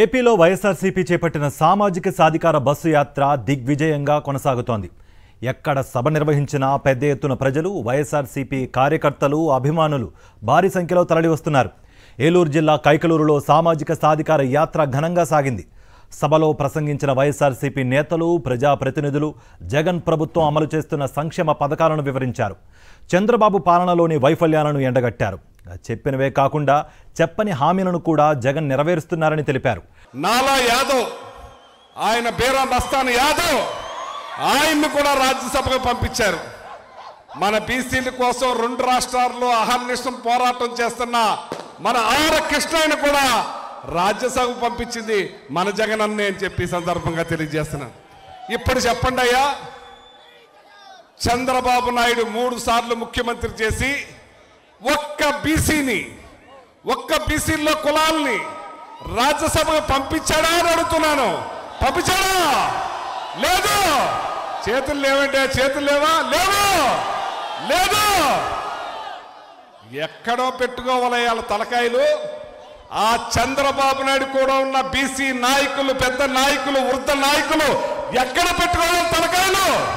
ఏపీలో వైఎస్ఆర్సీపీ చేపట్టిన సామాజిక సాధికార బస్సు యాత్ర దిగ్విజయంగా కొనసాగుతోంది. ఎక్కడ సభ నిర్వహించినా పెద్ద ఎత్తున ప్రజలు వైఎస్ఆర్సీపీ కార్యకర్తలు అభిమానులు భారీ సంఖ్యలో తరలివస్తున్నారు. ఏలూరు జిల్లా కైకలూరులో సామాజిక సాధికార యాత్ర ఘనంగా సాగింది. సభలో ప్రసంగించిన వైఎస్ఆర్సీపీ నేతలు ప్రజాప్రతినిధులు జగన్ ప్రభుత్వం అమలు చేస్తున్న సంక్షేమ పథకాలను వివరించారు. చంద్రబాబు పాలనలోని వైఫల్యాలను ఎండగట్టారు. చెప్పినవే కాకుండా చెప్పని హామీలను కూడా జగన్ నెరవేరుస్తున్నారని తెలిపారు. నాలా యాదవ్ ఆయన బీరా మస్తాన్ యాదవ్ ఆయన్ని కూడా రాజ్యసభకు పంపించారు. మన బీసీల కోసం రెండు రాష్ట్రాల్లో అహర్నిష్టం పోరాటం చేస్తున్న మన ఆర కృష్ణయ్యను కూడా రాజ్యసభకు పంపించింది మన జగన్ అన్నే అని చెప్పి సందర్భంగా తెలియజేస్తున్నాను. ఇప్పుడు చెప్పండి అయ్యా చంద్రబాబు నాయుడు మూడు సార్లు ముఖ్యమంత్రి చేసి ఒక్క బీసీని ఒక్క బీసీల్లో కులాల్ని రాజ్యసభకు పంపించాడా అని అడుగుతున్నాను. పంపించాడా? లేదు. చేతులు లేవంటే చేతులు లేవా? లేవు లేదు. ఎక్కడో పెట్టుకోవాలి వాళ్ళ తలకాయలు. ఆ చంద్రబాబు నాయుడు కూడా ఉన్న బీసీ నాయకులు పెద్ద నాయకులు వృద్ధ నాయకులు ఎక్కడ పెట్టుకోవాలి తలకాయలు?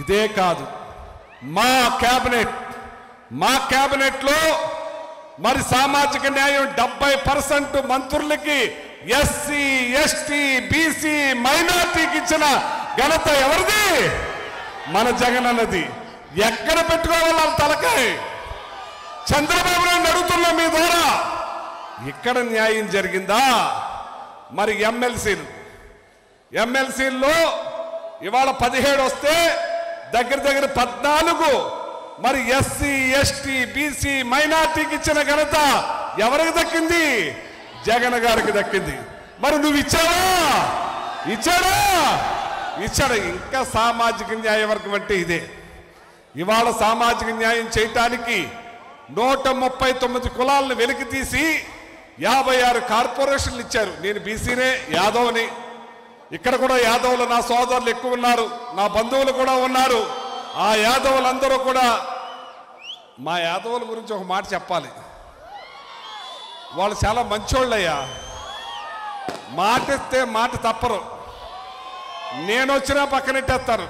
ఇదే కాదు. మా కేబినెట్ మా కేబినెట్లో మరి సామాజిక న్యాయం డెబ్బై పర్సెంట్ మంత్రులకి ఎస్సీ ఎస్టీ బీసీ మైనార్టీకి ఇచ్చిన ఘనత ఎవరిది? మన జగన్ అన్నది. ఎక్కడ పెట్టుకోవాలి తలకాయ? చంద్రబాబు నాయుడు అడుగుతున్నా మీ ద్వారా. ఇక్కడ న్యాయం జరిగిందా? మరి ఎమ్మెల్సీలు. ఎమ్మెల్సీల్లో ఇవాళ పదిహేడు వస్తే దగ్గర దగ్గర పద్నాలుగు మరి ఎస్సీ ఎస్టీ బీసీ మైనార్టీకి ఇచ్చిన ఘనత ఎవరికి దక్కింది? జగన్ గారికి దక్కింది. మరి నువ్వు ఇచ్చావా? ఇచ్చాడా? ఇచ్చాడు. ఇంకా సామాజిక న్యాయ వర్గం అంటే ఇదే. ఇవాళ సామాజిక న్యాయం చేయటానికి నూట ముప్పై తొమ్మిది కులాలను వెలికి తీసి యాభై ఆరు కార్పొరేషన్లు ఇచ్చారు. నేను బీసీనే యాదవ్ని. ఇక్కడ కూడా యాదవ్లు నా సోదరులు ఎక్కువ ఉన్నారు. నా బంధువులు కూడా ఉన్నారు. ఆ యాదవులందరూ కూడా మా యాదవుల గురించి ఒక మాట చెప్పాలి. వాళ్ళు చాలా మంచోళ్ళయ్యా. మాట ఇస్తే మాట తప్పరు. నేను వచ్చినా పక్కనెట్టేస్తారు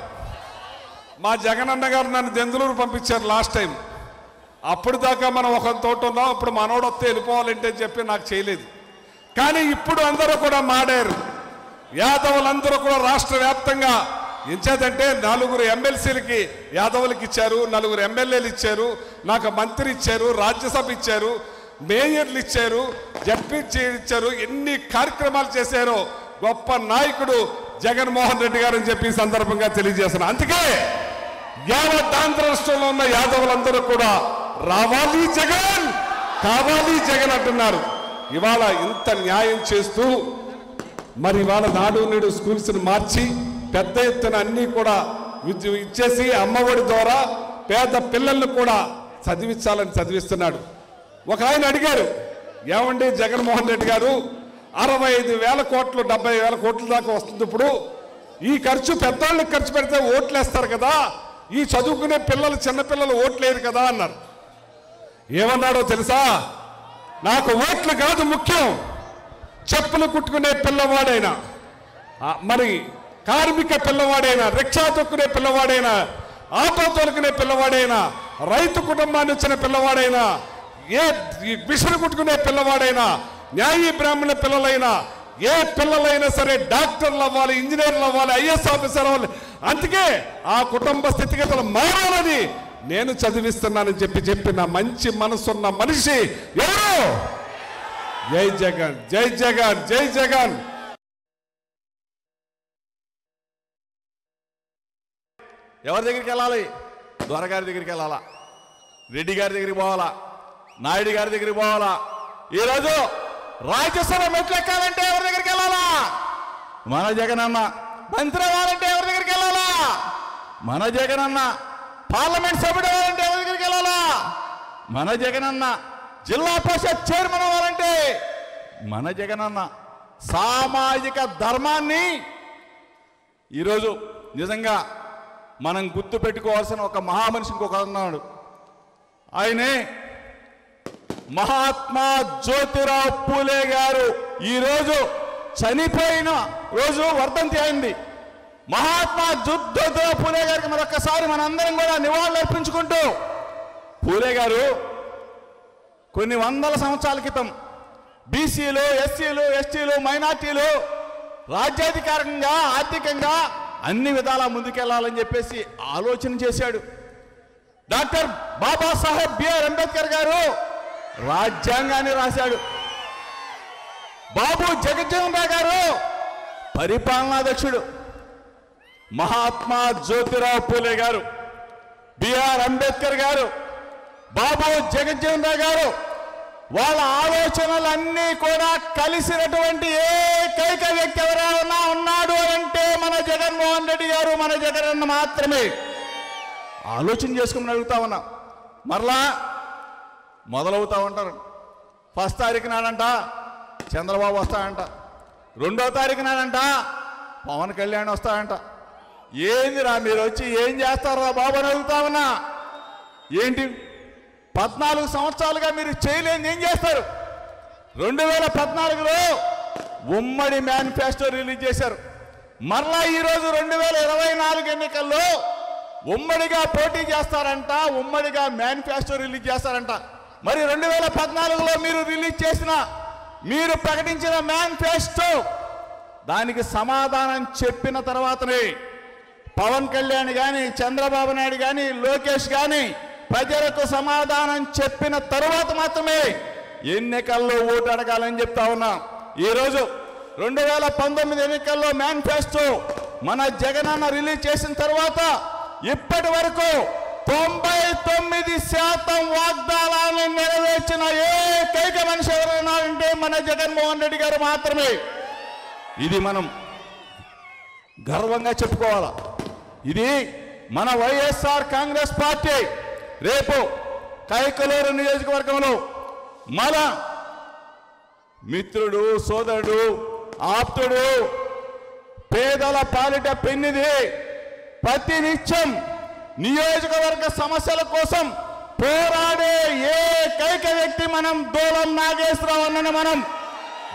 మా జగనన్న గారు నన్ను దెందులూరు పంపించారు లాస్ట్ టైం అప్పుడు దాకా మనం ఒక తోట ఉన్నాం ఇప్పుడు మనోడు వస్తే వెళ్ళిపోవాలంటే అని చెప్పి నాకు చేయలేదు. కానీ ఇప్పుడు అందరూ కూడా మాడారు. యాదవులందరూ కూడా రాష్ట్ర వ్యాప్తంగా ఎంచేదంటే నలుగురు ఎమ్మెల్సీలకి యాదవులకి ఇచ్చారు నలుగురు ఎమ్మెల్యేలు ఇచ్చారు నాకు మంత్రి ఇచ్చారు రాజ్యసభ ఇచ్చారు మేయర్లు ఇచ్చారు జడ్పీ ఇచ్చారు ఎన్ని కార్యక్రమాలు చేశారో గొప్ప నాయకుడు జగన్మోహన్ రెడ్డి గారు అని చెప్పి సందర్భంగా తెలియజేస్తున్నా. అందుకే యావత్ ఆంధ్ర రాష్ట్రంలో ఉన్న యాదవులందరూ కూడా రావాలి జగన్ కావాలి జగన్ అంటున్నారు. ఇవాళ ఇంత న్యాయం చేస్తూ మరి ఇవాళ నాడు నేడు స్కూల్స్ని మార్చి పెద్ద ఎత్తున అన్నీ కూడా ఇచ్చేసి అమ్మఒడి ద్వారా పేద పిల్లల్ని కూడా చదివించాలని చదివిస్తున్నాడు. ఒక ఆయన అడిగారు ఏమండి జగన్మోహన్ రెడ్డి గారు అరవై ఐదు వేల కోట్లు డెబ్బై వేల కోట్ల దాకా వస్తుంది ఇప్పుడు. ఈ ఖర్చు పెద్దవాళ్ళకి ఖర్చు పెడితే ఓట్లు వేస్తారు కదా. ఈ చదువుకునే పిల్లలు చిన్నపిల్లలు ఓట్లేరు కదా అన్నారు. ఏమన్నాడో తెలుసా? నాకు ఓట్లు కాదు ముఖ్యం. చెప్పులు కుట్టుకునే పిల్లవాడైనా. మరి కార్మిక పిల్లవాడైనా రిక్షా తొక్కునే పిల్లవాడైనా ఆటో తొలకునే పిల్లవాడైనా రైతు కుటుంబాన్ని వచ్చిన పిల్లవాడైనా ఏ ఈ కుట్టుకునే పిల్లవాడైనా న్యాయ బ్రాహ్మణ పిల్లలైనా ఏ పిల్లలైనా సరే డాక్టర్లు అవ్వాలి ఇంజనీర్లు అవ్వాలి ఐఎస్ ఆఫీసర్ అవ్వాలి. అందుకే ఆ కుటుంబ స్థితిగతులు మారాలని నేను చదివిస్తున్నానని చెప్పి చెప్పిన మంచి మనసున్న మనిషి ఎవరు? జై జగన్ జై జగన్ జై జగన్. ఎవరి దగ్గరికి వెళ్ళాలి? దొరగారి దగ్గరికి వెళ్ళాలా? రెడ్డి గారి దగ్గరికి పోవాలా? నాయుడు గారి దగ్గరికి పోవాలా? ఈరోజు రాజ్యసభ మెట్లు ఎక్కాలంటే ఎవరి దగ్గరికి వెళ్ళాలా? మన జగనన్న. మంత్రి అవ్వాలంటే ఎవరి దగ్గరికి వెళ్ళాలా? మన జగనన్న. పార్లమెంట్ సభ్యుడు అవ్వాలంటే ఎవరి దగ్గరికి వెళ్ళాలా? మన జగనన్న. జిల్లా పరిషత్ చైర్మన్ అవ్వాలంటే మన జగనన్న. సామాజిక ధర్మాన్ని ఈరోజు నిజంగా మనం గుర్తు పెట్టుకోవాల్సిన ఒక మహామనిషి ఇంకొక అన్నాడు ఆయనే మహాత్మా జ్యోతిరావు పూలే గారు. ఈరోజు చనిపోయిన రోజు వర్ధంతి అయింది. మహాత్మా జ్యోతిరావు పూలే గారికి మరొకసారి మనందరం కూడా నివాళులు అర్పించుకుంటూ పూలే గారు కొన్ని వందల సంవత్సరాల క్రితం బీసీలు ఎస్సీలు ఎస్టీలు మైనార్టీలు రాజ్యాధికారంగా ఆర్థికంగా అన్ని విధాలా ముందుకెళ్ళాలని చెప్పేసి ఆలోచన చేశాడు. డాక్టర్ బాబాసాహెబ్ బిఆర్ అంబేద్కర్ గారు రాజ్యాంగాన్ని రాశాడు. బాబు జగజ్జీవన్ రావు గారు పరిపాలనాధ్యక్షుడు మహాత్మా జ్యోతిరావు పూలే గారు. బిఆర్ అంబేద్కర్ గారు. బాబు జగజ్జీవన్ రావు గారు వాళ్ళ ఆలోచనలన్నీ కూడా కలిసినటువంటి ఏకైక వ్యక్తి ఎవరైనా ఉన్నాడు అంటే మన జగన్మోహన్ రెడ్డి గారు మన జగనన్న మాత్రమే. ఆలోచన చేసుకుని అడుగుతా ఉన్నా. మరలా మొదలవుతా ఉంటారు. ఫస్ట్ తారీఖు నాడంట చంద్రబాబు వస్తాడంట. రెండో తారీఖు నాడంట పవన్ కళ్యాణ్ వస్తాడంట. ఏందిరా మీరు వచ్చి ఏం చేస్తారా బాబు అని అడుగుతా ఉన్నా. ఏంటి? పద్నాలుగు సంవత్సరాలుగా మీరు చేయలేని ఏం చేస్తారు? రెండు వేల పద్నాలుగులో ఉమ్మడి మేనిఫెస్టో రిలీజ్ చేశారు. మరలా ఈరోజు రెండు వేల ఇరవై నాలుగు ఎన్నికల్లో ఉమ్మడిగా పోటీ చేస్తారంట ఉమ్మడిగా మేనిఫెస్టో రిలీజ్ చేస్తారంట. మరి రెండు వేల పద్నాలుగులో మీరు రిలీజ్ చేసిన మీరు ప్రకటించిన మేనిఫెస్టో దానికి సమాధానం చెప్పిన తర్వాతనే పవన్ కళ్యాణ్ కానీ చంద్రబాబు నాయుడు కానీ లోకేష్ కానీ ప్రజలకు సమాధానం చెప్పిన తరువాత మాత్రమే ఎన్నికల్లో ఓటు అడగాలని చెప్తా ఉన్నా. ఈరోజు రెండు వేల పంతొమ్మిది ఎన్నికల్లో మేనిఫెస్టో మన జగనన్న రిలీజ్ చేసిన తర్వాత ఇప్పటి వరకు తొంభై తొమ్మిది శాతం వాగ్దానాలను నెరవేర్చిన ఏకైక మనిషి ఎవరైనా మన జగన్మోహన్ రెడ్డి గారు మాత్రమే. ఇది మనం గర్వంగా చెప్పుకోవాలి. ఇది మన వైఎస్ఆర్ కాంగ్రెస్ పార్టీ రేపు కైకలూరు నియోజకవర్గంలో మన మిత్రుడు సోదరుడు ఆప్తుడు పేదల పాలిట పెన్నిది ప్రతి నిత్యం నియోజకవర్గ సమస్యల కోసం పోరాడే ఏకైక వ్యక్తి మనం దూలం నాగేశ్వరరావు అన్నని మనం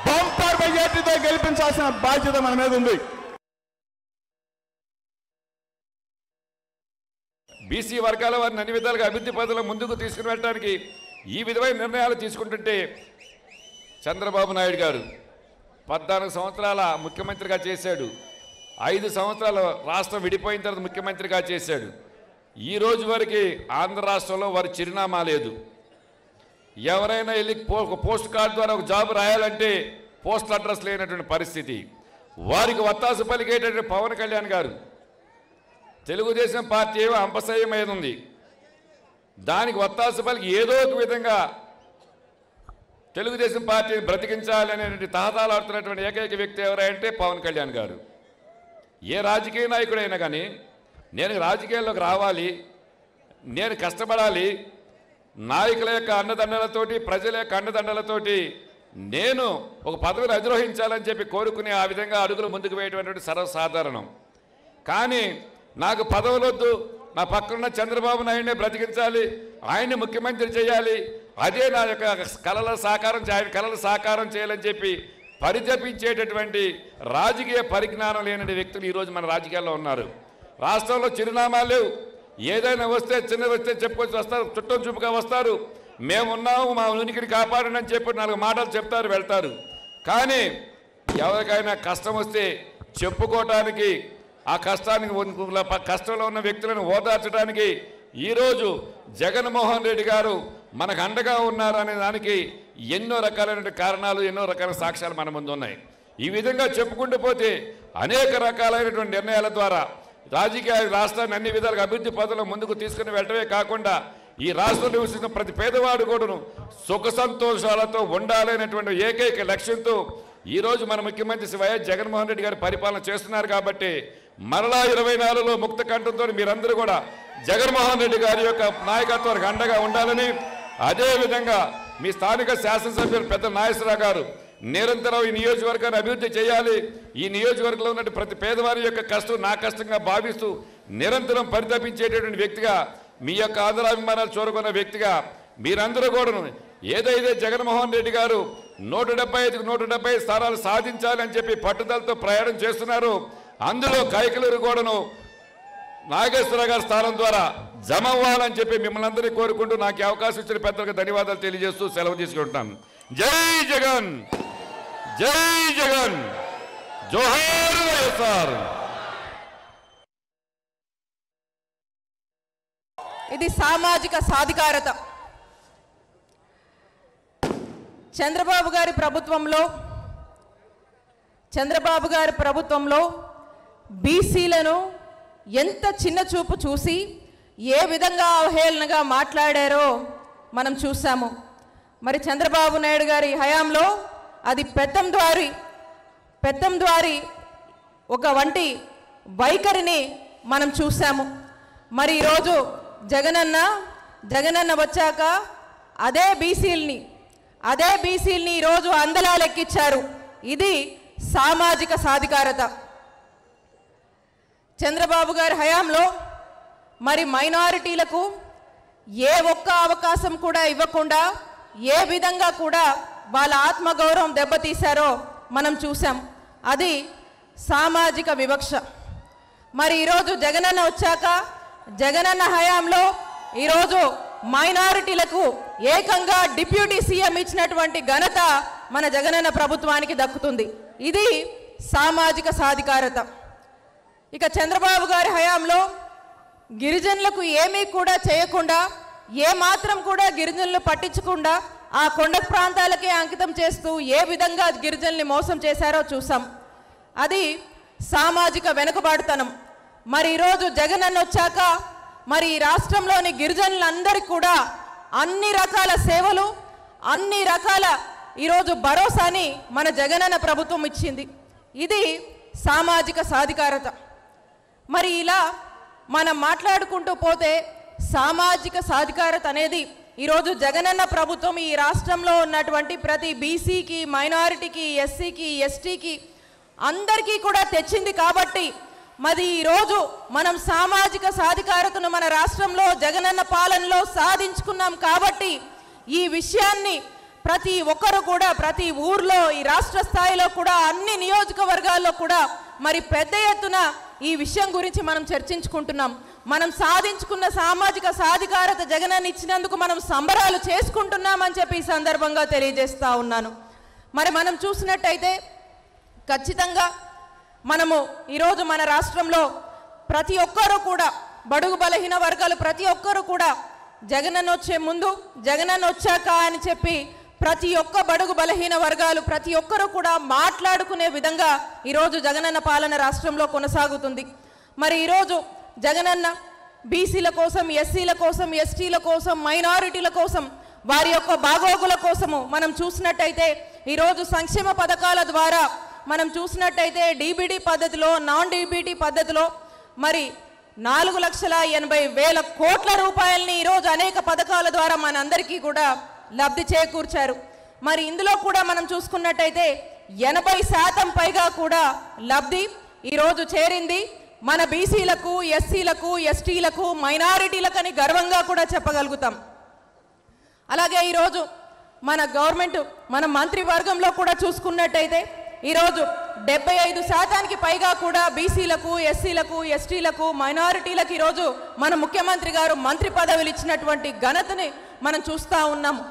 బంపర్ మెజార్టీతో గెలిపించాల్సిన బాధ్యత మన మీద ఉంది. బీసీ వర్గాల వారిని అన్ని విధాలుగా అభివృద్ధి పథంలో ముందుకు తీసుకుని వెళ్ళడానికి ఈ విధమైన నిర్ణయాలు తీసుకుంటుంటే చంద్రబాబు నాయుడు గారు పద్నాలుగు సంవత్సరాల ముఖ్యమంత్రిగా చేశాడు. ఐదు సంవత్సరాలు రాష్ట్రం విడిపోయిన తర్వాత ముఖ్యమంత్రిగా చేశాడు. ఈ రోజు వరకు ఆంధ్ర రాష్ట్రంలో వారి చిరునామా లేదు. ఎవరైనా వెళ్ళి పో పోస్ట్ కార్డు ద్వారా ఒక జాబ్ రాయాలంటే పోస్ట్ అడ్రస్ లేనటువంటి పరిస్థితి. వారికి వత్తాసు పలికేటటువంటి పవన్ కళ్యాణ్ గారు తెలుగుదేశం పార్టీ ఏమో అంపశయ్యమైంది. ఉంది దానికి వత్తాసు పలికి ఏదో ఒక విధంగా తెలుగుదేశం పార్టీని బ్రతికించాలనేటువంటి తహతాలాడుతున్నటువంటి ఏకైక వ్యక్తి ఎవరంటే పవన్ కళ్యాణ్ గారు. ఏ రాజకీయ నాయకుడైనా కానీ నేను రాజకీయాల్లోకి రావాలి నేను కష్టపడాలి నాయకుల యొక్క అన్నదండలతోటి ప్రజల యొక్క అన్నదండలతోటి నేను ఒక పదవిని అధిరోహించాలని చెప్పి కోరుకునే ఆ విధంగా అడుగులు ముందుకు వేయటువంటి సర్వసాధారణం. కానీ నాకు పదవులొద్దు. నా పక్కనున్న చంద్రబాబు నాయుడినే బ్రతికించాలి. ఆయన్ని ముఖ్యమంత్రి చేయాలి. అదే నా యొక్క కళల సాకారం ఆయన కళలు సాకారం చేయాలని చెప్పి పరితపించేటటువంటి రాజకీయ పరిజ్ఞానం లేని వ్యక్తులు ఈరోజు మన రాజకీయాల్లో ఉన్నారు. రాష్ట్రంలో చిరునామా లేవు. ఏదైనా వస్తే చిన్నది వస్తే చెప్పుకొచ్చి వస్తారు చుట్టం చూపుగా వస్తారు. మేమున్నాము మా ఉనికిని కాపాడండి అని చెప్పి నాలుగు మాటలు చెప్తారు వెళ్తారు. కానీ ఎవరికైనా కష్టం వస్తే చెప్పుకోవటానికి ఆ కష్టానికి కష్టంలో ఉన్న వ్యక్తులను ఓదార్చడానికి ఈరోజు జగన్మోహన్ రెడ్డి గారు మనకు అండగా ఉన్నారు అనే దానికి ఎన్నో రకాలైన కారణాలు ఎన్నో రకాల సాక్ష్యాలు మన ముందు ఉన్నాయి. ఈ విధంగా చెప్పుకుంటూ పోతే అనేక రకాలైనటువంటి నిర్ణయాల ద్వారా రాజకీయ రాష్ట్రాన్ని అన్ని విధాలుగా అభివృద్ధి పథంలో ముందుకు తీసుకుని వెళ్ళటమే కాకుండా ఈ రాష్ట్రం నివసిస్తున్న ప్రతి పేదవాడు కూడాను సుఖ సంతోషాలతో ఉండాలనేటువంటి ఏకైక లక్ష్యంతో ఈరోజు మన ముఖ్యమంత్రి శ్రీ వైఎస్ జగన్మోహన్ రెడ్డి గారు పరిపాలన చేస్తున్నారు కాబట్టి మరలా ఇరవై నాలుగులో ముక్త కంఠంతో మీరందరూ కూడా జగన్మోహన్ రెడ్డి గారి యొక్క నాయకత్వానికి అండగా ఉండాలని అదేవిధంగా మీ స్థానిక శాసనసభ్యులు పెద్ద నాగేశ్వరరావు గారు నిరంతరం ఈ నియోజకవర్గాన్ని అభివృద్ధి చేయాలి. ఈ నియోజకవర్గంలో ఉన్న ప్రతి పేదవారి యొక్క కష్టం నా కష్టంగా భావిస్తూ నిరంతరం పరితపించేటటువంటి వ్యక్తిగా మీ యొక్క ఆదరాభిమానాలు చూరుకున్న వ్యక్తిగా మీరందరూ కూడా ఏదైతే జగన్మోహన్ రెడ్డి గారు నూట డెబ్బై ఐదుకు నూట డెబ్బై స్థానాలు సాధించాలని చెప్పి పట్టుదలతో ప్రయాణం చేస్తున్నారు అందులో కైకలూరు కూడాను నాగేశ్వర గారి స్థానం ద్వారా జమ అవ్వాలని చెప్పి మిమ్మల్ని అందరినీ కోరుకుంటూ నాకు అవకాశం ఇచ్చిన పెద్దలకు ధన్యవాదాలు తెలియజేస్తూ సెలవు తీసుకుంటున్నాను. జై జగన్! జై జగన్! జోహార్ వైఎస్ఆర్! ఇది సామాజిక సాధికారత. చంద్రబాబు గారి ప్రభుత్వంలో చంద్రబాబు గారి ప్రభుత్వంలో బీసీలను ఎంత చిన్న చూపు చూసి ఏ విధంగా అవహేళనగా మాట్లాడారో మనం చూసాము మరి చంద్రబాబు నాయుడు గారి హయాంలో అది పెత్తం ద్వారి పెత్తం ద్వారి ఒక వంటి వైఖరిని మనం చూసాము మరి ఈరోజు జగనన్న జగనన్న వచ్చాక అదే బీసీల్ని అదే బీసీల్ని ఈరోజు అందలాలెక్కిచ్చారు ఇది సామాజిక సాధికారత. చంద్రబాబు గారి హయాంలో మరి మైనారిటీలకు ఏ ఒక్క అవకాశం కూడా ఇవ్వకుండా ఏ విధంగా కూడా వాళ్ళ ఆత్మగౌరవం దెబ్బతీశారో మనం చూసాం అది సామాజిక వివక్ష. మరి ఈరోజు జగనన్న వచ్చాక జగనన్న హయాంలో ఈరోజు మైనారిటీలకు ఏకంగా డిప్యూటీ సీఎం ఇచ్చినటువంటి ఘనత మన జగనన్న ప్రభుత్వానికి దక్కుతుంది. ఇది సామాజిక సాధికారత. ఇక చంద్రబాబు గారి హయాంలో గిరిజనులకు ఏమీ కూడా చేయకుండా ఏ మాత్రం కూడా గిరిజనులు పట్టించకుండా ఆ కొండ ప్రాంతాలకే అంకితం చేస్తూ ఏ విధంగా గిరిజనుల్ని మోసం చేశారో చూసాం. అది సామాజిక వెనుకబాటుతనం. మరి ఈరోజు జగనన్న వచ్చాక మరి ఈ రాష్ట్రంలోని గిరిజనులందరికీ కూడా అన్ని రకాల సేవలు అన్ని రకాల ఈరోజు భరోసాని మన జగనన్న ప్రభుత్వం ఇచ్చింది. ఇది సామాజిక సాధికారత. మరి ఇలా మనం మాట్లాడుకుంటూ పోతే సామాజిక సాధికారత అనేది ఈరోజు జగనన్న ప్రభుత్వం ఈ రాష్ట్రంలో ఉన్నటువంటి ప్రతి బీసీకి మైనారిటీకి ఎస్సీకి ఎస్టీకి అందరికీ కూడా తెచ్చింది కాబట్టి మరి ఈరోజు మనం సామాజిక సాధికారతను మన రాష్ట్రంలో జగనన్న పాలనలో సాధించుకున్నాం కాబట్టి ఈ విషయాన్ని ప్రతి ఒక్కరు కూడా ప్రతి ఊర్లో ఈ రాష్ట్ర స్థాయిలో కూడా అన్ని నియోజకవర్గాల్లో కూడా మరి పెద్ద ఎత్తున ఈ విషయం గురించి మనం చర్చించుకుంటున్నాం. మనం సాధించుకున్న సామాజిక సాధికారత జగనాన్ని ఇచ్చినందుకు మనం సంబరాలు చేసుకుంటున్నామని చెప్పి ఈ సందర్భంగా తెలియజేస్తూ ఉన్నాను. మరి మనం చూసినట్టయితే ఖచ్చితంగా మనము ఈరోజు మన రాష్ట్రంలో ప్రతి ఒక్కరూ కూడా బడుగు బలహీన వర్గాలు ప్రతి ఒక్కరూ కూడా జగనన్న వచ్చే ముందు జగనన్న వచ్చాక అని చెప్పి ప్రతి ఒక్క బడుగు బలహీన వర్గాలు ప్రతి ఒక్కరూ కూడా మాట్లాడుకునే విధంగా ఈరోజు జగనన్న పాలన రాష్ట్రంలో కొనసాగుతుంది. మరి ఈరోజు జగనన్న బీసీల కోసం ఎస్సీల కోసం ఎస్టీల కోసం మైనారిటీల కోసం వారి యొక్క బాగోగుల కోసము మనం చూసినట్టయితే ఈరోజు సంక్షేమ పథకాల ద్వారా మనం చూసినట్టయితే డీబీడీ పద్ధతిలో నాన్ డీబీటీ పద్ధతిలో మరి నాలుగు లక్షల ఎనభై వేల కోట్ల రూపాయలని ఈరోజు అనేక పథకాల ద్వారా మనందరికీ కూడా లబ్ధి చేకూర్చారు. మరి ఇందులో కూడా మనం చూసుకున్నట్టయితే ఎనభై శాతం పైగా కూడా లబ్ధి ఈరోజు చేరింది. మన బీసీలకు ఎస్సీలకు ఎస్టీలకు మైనారిటీలకని గర్వంగా కూడా చెప్పగలుగుతాం. అలాగే ఈరోజు మన గవర్నమెంట్ మన మంత్రివర్గంలో కూడా చూసుకున్నట్టయితే ఈరోజు డెబ్బై ఐదు శాతానికి పైగా కూడా బీసీలకు ఎస్సీలకు ఎస్టీలకు మైనారిటీలకు ఈరోజు మన ముఖ్యమంత్రి గారు మంత్రి పదవులు ఇచ్చినటువంటి ఘనతని మనం చూస్తూ ఉన్నాము